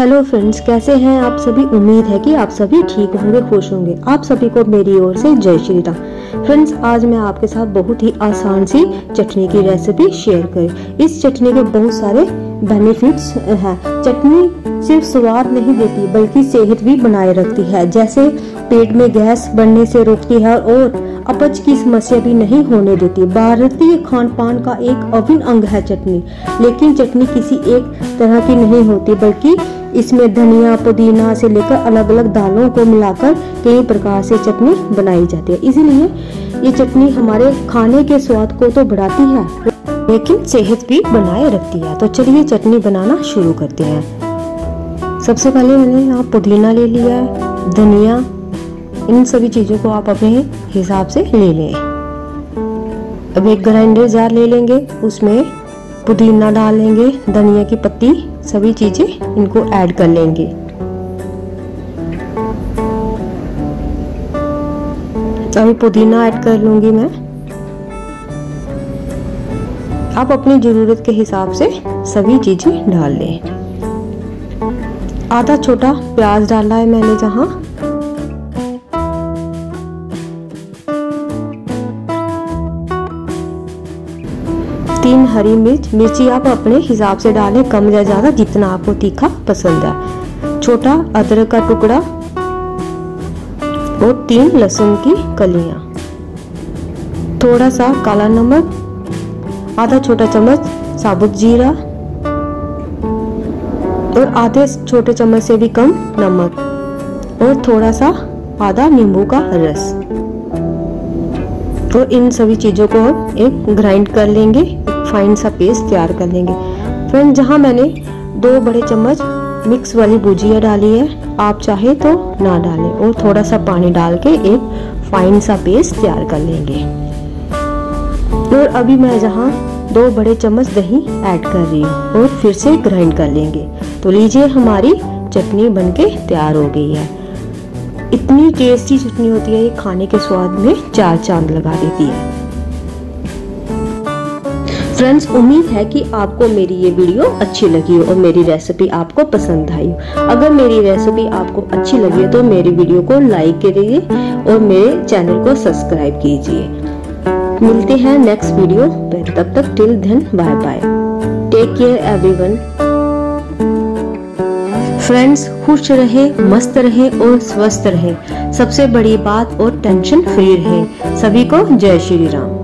Hello friends कैसे हैं आप सभी? उम्मीद है कि आप सभी ठीक होंगे, खुश होंगे। आप सभी को मेरी ओर से जय श्री राम। फ्रेंड्स आज मैं आपके साथ बहुत ही आसान सी चटनी की रेसिपी शेयर करी इस चटनी के बहुत सारे बेनिफिट्स हैं। चटनी सिर्फ़ स्वाद नहीं देती, बल्कि सेहत भी बनाए रखती है। जैसे पेट में गैस बढ़ने से रोकती है और अपच की समस्या भी नहीं होने देती। भारतीय खान पान का एक अभिन्न अंग है चटनी। लेकिन चटनी किसी एक तरह की नहीं होती, बल्कि इसमें धनिया, पुदीना से लेकर अलग अलग दालों को मिलाकर कई प्रकार से चटनी बनाई जाती है। इसीलिए ये चटनी हमारे खाने के स्वाद को तो बढ़ाती है, लेकिन सेहत भी बनाए रखती है। तो चलिए चटनी बनाना शुरू करते हैं। सबसे पहले मैंने यहाँ पुदीना ले लिया है, धनिया, इन सभी चीज़ों को आप अपने हिसाब से ले लें। अब एक ग्राइंडर जार ले लेंगे, उसमें पुदीना डाल लेंगे, धनिया की पत्ती सभी चीज़ें इनको ऐड कर लेंगे। अभी पुदीना ऐड कर लूँगी मैं। आप अपनी ज़रूरत के हिसाब से सभी चीज़ें डाल लें। आधा छोटा प्याज डाला है मैंने जहाँ। तीन हरी मिर्च, मिर्ची आप अपने हिसाब से डालें। कम या ज़्यादा जितना आपको तीखा पसंद है। छोटा अदरक का टुकड़ा और तीन लहसुन की कलियाँ। थोड़ा सा काला नमक, आधा छोटा चम्मच साबुत जीरा और आधे छोटे चम्मच से भी कम नमक और थोड़ा सा आधा नींबू का रस। तो इन सभी चीज़ों को हम एक ग्राइंड कर लेंगे। फाइन सा पेस्ट तैयार कर लेंगे। फ्रेंड जहाँ मैंने दो बड़े चम्मच मिक्स वाली भुजिया डाली है, आप चाहे तो ना डालें और थोड़ा सा पानी डाल के एक फाइन सा पेस्ट तैयार कर लेंगे। और अभी मैं जहाँ दो बड़े चम्मच दही ऐड कर रही हूँ और फिर से ग्राइंड कर लेंगे। तो लीजिए हमारी चटनी बनके तैयार हो गई है। इतनी टेस्टी चटनी होती है, ये खाने के स्वाद में चार चाँद लगा देती है। फ्रेंड्स उम्मीद है कि आपको मेरी ये वीडियो अच्छी लगी हो और मेरी रेसिपी आपको पसंद आई हो। अगर मेरी रेसिपी आपको अच्छी लगी हो तो मेरी वीडियो को लाइक करिए और मेरे चैनल को सब्सक्राइब कीजिए। मिलते हैं नेक्स्ट वीडियो पर तब तक till then bye bye take care everyone friends खुश रहे, मस्त रहे और स्वस्थ रहे। सबसे बड़ी बात और टेंशन फ्री रहे। सभी को जय श्री राम।